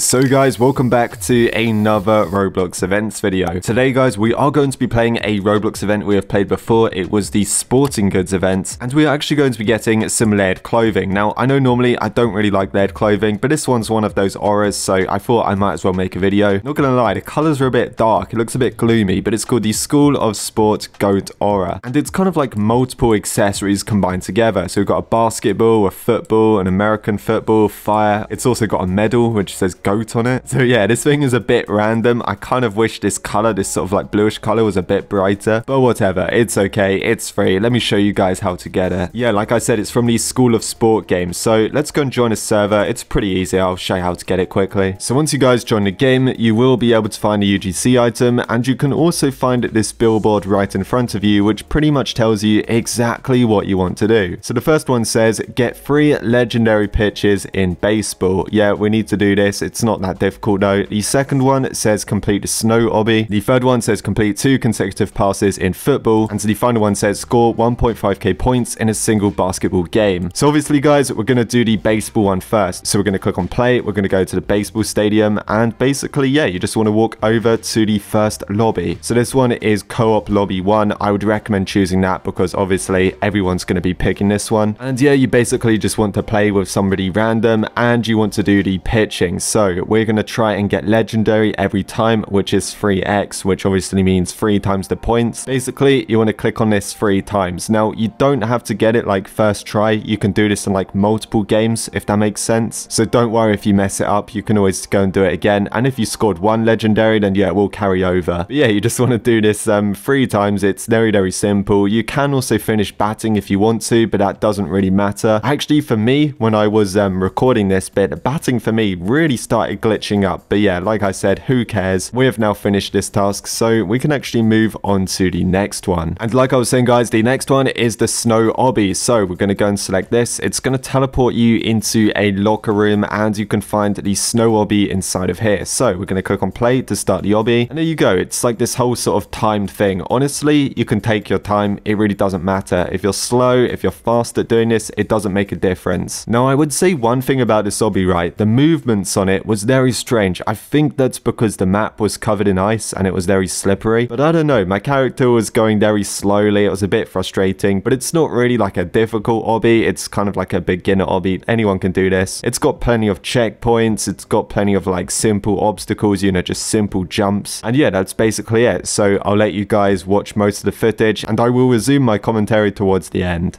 So guys, welcome back to another Roblox events video. Today guys, we are going to be playing a Roblox event we have played before. It was the sporting goods event, and we are actually going to be getting some layered clothing. Now, I know normally I don't really like layered clothing, but this one's one of those auras, so I thought I might as well make a video. Not gonna lie, the colors are a bit dark. It looks a bit gloomy, but it's called the School of Sport Goat Aura, and it's kind of like multiple accessories combined together. So we've got a basketball, a football, an American football, fire. It's also got a medal, which says goat on it. So yeah, this thing is a bit random. I kind of wish this color, this sort of like bluish color was a bit brighter, but whatever. It's okay. It's free. Let me show you guys how to get it. Yeah, like I said, it's from the School of Sport games. So let's go and join a server. It's pretty easy. I'll show you how to get it quickly. So once you guys join the game, you will be able to find a UGC item and you can also find this billboard right in front of you, which pretty much tells you exactly what you want to do. So the first one says, get free legendary pitches in baseball. Yeah, we need to do this. It's not that difficult though. The second one says complete the snow obby. The third one says complete two consecutive passes in football. And so the final one says score 1.5k points in a single basketball game. So obviously guys, we're going to do the baseball one first. So we're going to click on play. We're going to go to the baseball stadium and basically, yeah, you just want to walk over to the first lobby. So this one is co-op lobby one. I would recommend choosing that because obviously everyone's going to be picking this one. And yeah, you basically just want to play with somebody random and you want to do the pitching. So we're going to try and get legendary every time, which is 3x, which obviously means three times the points. Basically, you want to click on this three times. Now, you don't have to get it like first try. You can do this in like multiple games, if that makes sense. So don't worry if you mess it up. You can always go and do it again. And if you scored one legendary, then yeah, it will carry over. But yeah, you just want to do this um, three times. It's very, very simple. You can also finish batting if you want to, but that doesn't really matter. Actually, for me, when I was um, recording this bit, batting for me really started glitching up. But yeah, like I said, who cares? We have now finished this task, so we can actually move on to the next one. And like I was saying, guys, the next one is the snow obby. So we're going to go and select this. It's going to teleport you into a locker room and you can find the snow obby inside of here. So we're going to click on play to start the obby. And there you go. It's like this whole sort of timed thing. Honestly, you can take your time. It really doesn't matter. If you're slow, if you're fast at doing this, it doesn't make a difference. Now, I would say one thing about this obby, right? The movements on it was very strange. I think that's because the map was covered in ice and it was very slippery. But I don't know. My character was going very slowly. It was a bit frustrating, but it's not really like a difficult obby. It's kind of like a beginner obby. Anyone can do this. It's got plenty of checkpoints. It's got plenty of like simple obstacles, you know, just simple jumps. And yeah, that's basically it. So I'll let you guys watch most of the footage and I will resume my commentary towards the end.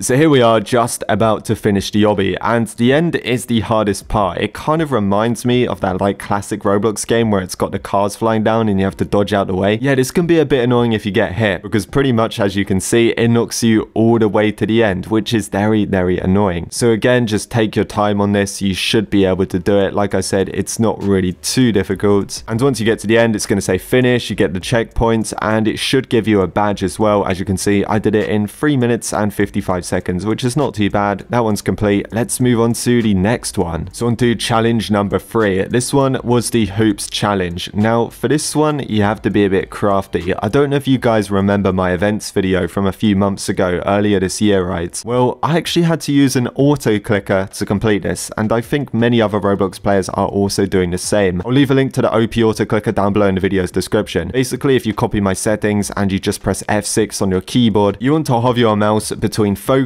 So here we are just about to finish the obby and the end is the hardest part. It kind of reminds me of that like classic Roblox game where it's got the cars flying down and you have to dodge out the way. Yeah, this can be a bit annoying if you get hit because pretty much as you can see, it knocks you all the way to the end, which is very, very annoying. So again, just take your time on this. You should be able to do it. Like I said, it's not really too difficult. And once you get to the end, it's going to say finish, you get the checkpoints and it should give you a badge as well. As you can see, I did it in 3 minutes and 55 seconds, which is not too bad. That one's complete. Let's move on to the next one. So on to challenge number three. This one was the hoops challenge. Now for this one, you have to be a bit crafty. I don't know if you guys remember my events video from a few months ago, earlier this year, right? Well, I actually had to use an auto clicker to complete this, and I think many other Roblox players are also doing the same. I'll leave a link to the OP auto clicker down below in the video's description. Basically, if you copy my settings and you just press F6 on your keyboard, you want to hover your mouse between focus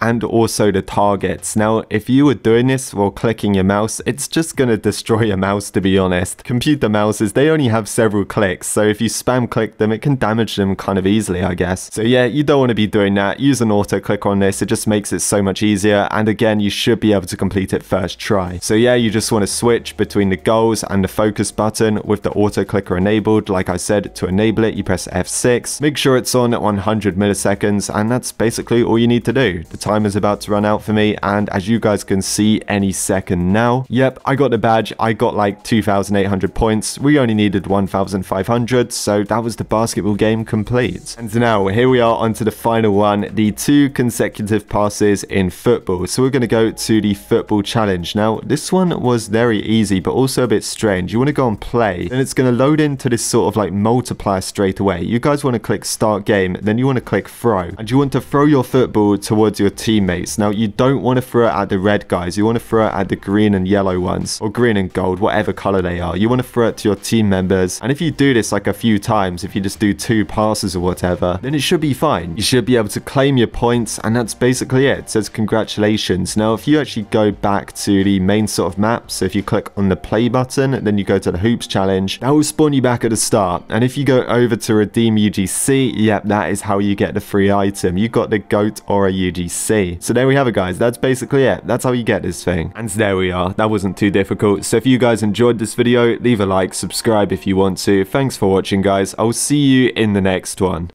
and also the targets. Now, if you were doing this while clicking your mouse, it's just going to destroy your mouse to be honest. Computer mouses, they only have several clicks, so if you spam click them, it can damage them kind of easily, I guess. So yeah, you don't want to be doing that. Use an auto click on this, it just makes it so much easier, and again, you should be able to complete it first try. So yeah, you just want to switch between the goals and the focus button with the auto clicker enabled. Like I said, to enable it, you press F6. Make sure it's on 100 milliseconds, and that's basically all you need to do. The time is about to run out for me, and as you guys can see any second now, yep, I got the badge. I got like 2,800 points. We only needed 1,500, so that was the basketball game complete. And now, here we are onto the final one, the two consecutive passes in football. So we're going to go to the football challenge. Now, this one was very easy, but also a bit strange. You want to go and play, and it's going to load into this sort of like multiplier straight away. You guys want to click start game, then you want to click throw, and you want to throw your football towards your teammates. Now, you don't want to throw it at the red guys. You want to throw it at the green and yellow ones, or green and gold, whatever color they are. You want to throw it to your team members, and if you do this like a few times, if you just do two passes or whatever, then it should be fine. You should be able to claim your points, and that's basically it. It says congratulations. Now, if you actually go back to the main sort of map, so if you click on the play button, then you go to the hoops challenge, that will spawn you back at the start. And if you go over to redeem UGC, yep, that is how you get the free item. You got the GOAT Aura UGC. So there we have it, guys. That's basically it. That's how you get this thing. And there we are. That wasn't too difficult. So if you guys enjoyed this video, leave a like, subscribe if you want to. Thanks for watching, guys. I'll see you in the next one.